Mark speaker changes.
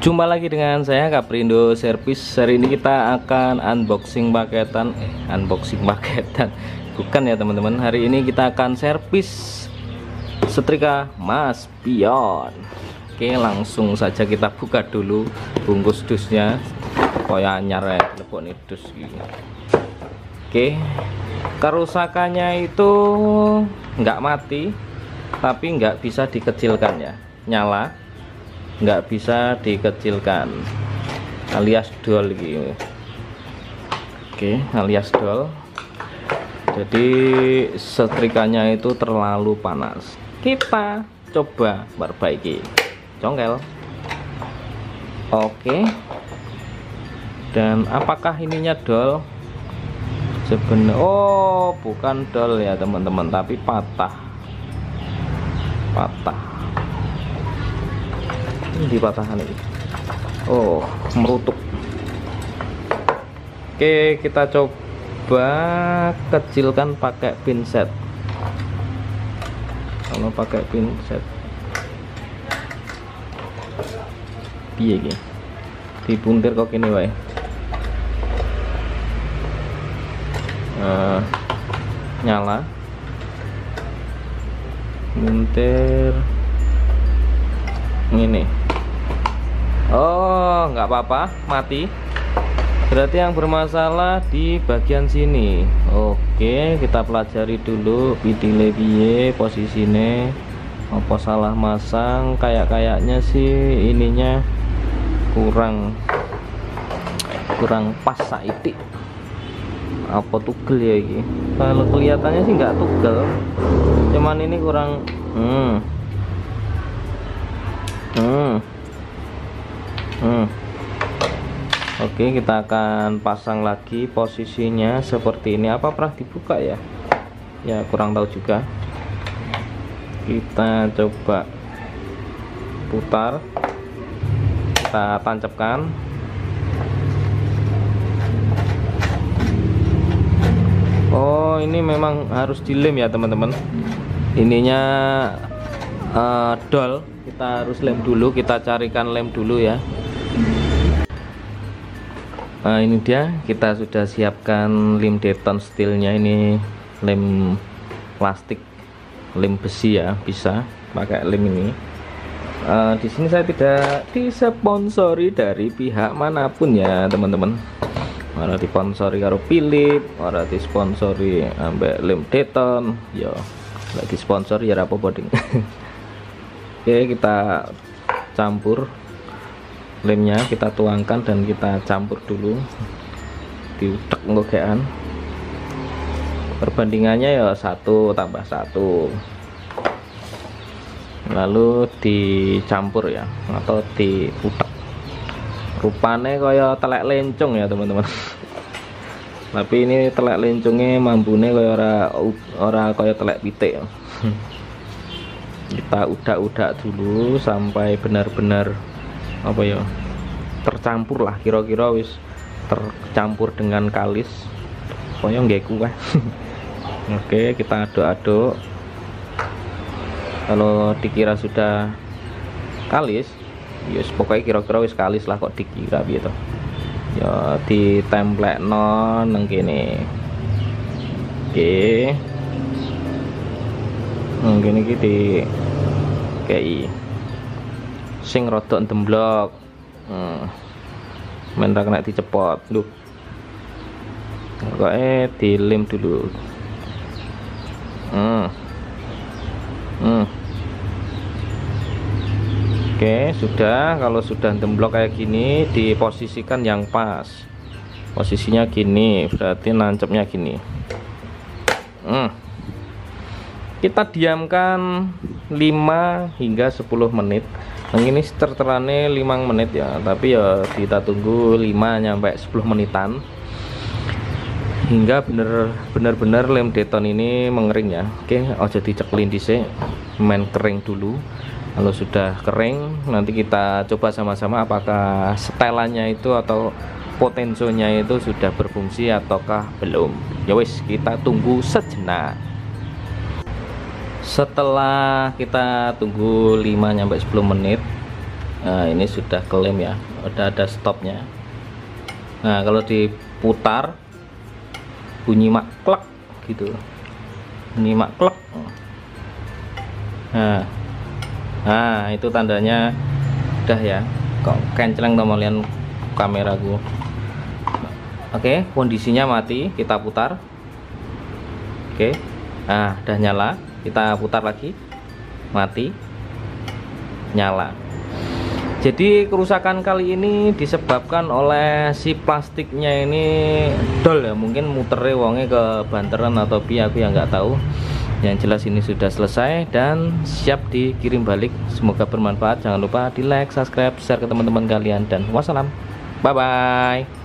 Speaker 1: Jumpa lagi dengan saya Kaprindo Service. Hari ini kita akan unboxing paketan, eh, unboxing paketan. Bukan ya teman-teman. Hari ini kita akan servis setrika Mas Pion. Oke, langsung saja kita buka dulu bungkus dusnya. Kayak anyar ya, nih dus gini. Oke. Kerusakannya itu nggak mati, tapi nggak bisa dikecilkan ya. Nyala nggak bisa dikecilkan. Alias dol gitu oke alias dol. Jadi setrikanya itu terlalu panas. Kita coba perbaiki. Congkel. Oke. Dan apakah ininya dol? Sebenarnya oh bukan dol ya teman-teman. Tapi patah. Patah di patahan ini. Oh merutuk. Oke kita coba kecilkan pakai pinset. Kalau pakai pinset. Piye iki? Dibuntir kok ini wae. Uh, nyala. Muntir. Ini Oh nggak apa-apa mati. Berarti yang bermasalah di bagian sini. Oke kita pelajari dulu pidile piye posisinya apa salah masang kayak-kayaknya sih ininya kurang kurang pas saiti apa tugel ya ini kalau kelihatannya sih nggak tugel. Cuman ini kurang hmm. Hmm hmm. oke kita akan pasang lagi posisinya seperti ini. Apa pernah dibuka ya? Ya kurang tahu juga. Kita coba putar. Kita tancapkan. Oh ini memang harus dilem ya teman-teman. Ininya uh, dol. Kita harus lem dulu. Kita carikan lem dulu ya nah ini dia kita sudah siapkan lem deton steelnya. Ini lem plastik lem besi ya bisa pakai lem ini. Uh, di sini saya tidak disponsori dari pihak mana pun ya teman-teman. Mana disponsori karo Philip mana disponsori ambek lem deton yo lagi sponsor ya apa boding oke kita campur lemnya kita tuangkan dan kita campur dulu. Diudek ngogean perbandingannya ya satu tambah satu. Lalu dicampur ya atau diudek rupanya kaya telek lencong ya teman-teman. Tapi ini telek lencongnya mambune kaya ora ora kaya telek pitik ya. kita udak-udak dulu sampai benar-benar apa ya tercampur lah kira-kira wis tercampur dengan kalis. Pokoknya nggak kuah oke kita aduk-aduk. Kalau dikira sudah kalis yes pokoknya kira-kira wis kalis lah kok dikira gitu ya di template non neng gini oke. Mungkin ini di kayak sing rodok temblok hmm. main kena dicepot lu pokoknya dilem dulu hmm. Hmm. oke sudah kalau sudah temblok kayak gini diposisikan yang pas posisinya gini berarti nancapnya gini hmm. kita diamkan 5 hingga 10 menit yang ini terterane 5 menit ya tapi ya kita tunggu 5 sampai 10 menitan. Hingga bener bener-bener lem deton ini mengering ya. Oke oh jadi ceklin dhisik main kering dulu. Kalau sudah kering nanti kita coba sama-sama apakah setelannya itu atau potensionya itu sudah berfungsi ataukah belum. Ya wis kita tunggu sejenak setelah kita tunggu 5 sampai 10 menit nah ini sudah klaim ya udah ada stopnya. Nah kalau diputar bunyi maklek gitu. Bunyi maklek nah nah itu tandanya udah ya. Kok kenceleng kamera kameraku. Oke kondisinya mati kita putar. Oke nah udah nyala kita putar lagi. Mati. Nyala. Jadi kerusakan kali ini disebabkan oleh si plastiknya ini dol ya. Mungkin muternya wongnya ke banteran atau pi aku yang nggak tahu. Yang jelas ini sudah selesai dan siap dikirim balik. Semoga bermanfaat. Jangan lupa di like subscribe share ke teman-teman kalian. Dan wassalam. Bye bye